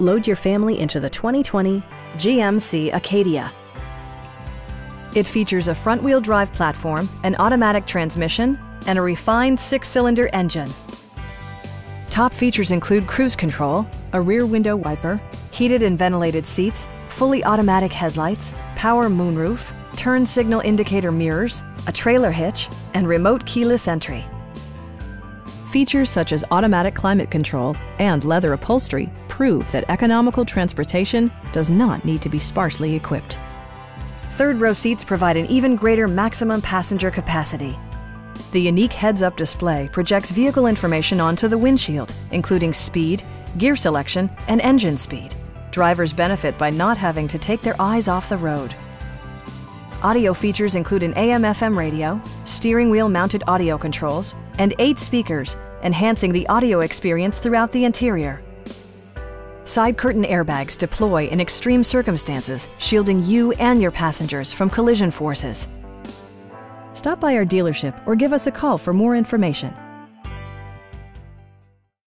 Load your family into the 2020 GMC Acadia. It features a front-wheel drive platform, an automatic transmission, and a refined six-cylinder engine. Top features include cruise control, a rear window wiper, heated and ventilated seats, fully automatic headlights, power moonroof, turn signal indicator mirrors, a trailer hitch, and remote keyless entry. Features such as automatic climate control and leather upholstery prove that economical transportation does not need to be sparsely equipped. Third row seats provide an even greater maximum passenger capacity. The unique heads-up display projects vehicle information onto the windshield, including speed, gear selection, and engine speed. Drivers benefit by not having to take their eyes off the road. Audio features include an AM-FM radio, steering wheel mounted audio controls, and eight speakers, enhancing the audio experience throughout the interior. Side curtain airbags deploy in extreme circumstances, shielding you and your passengers from collision forces. Stop by our dealership or give us a call for more information.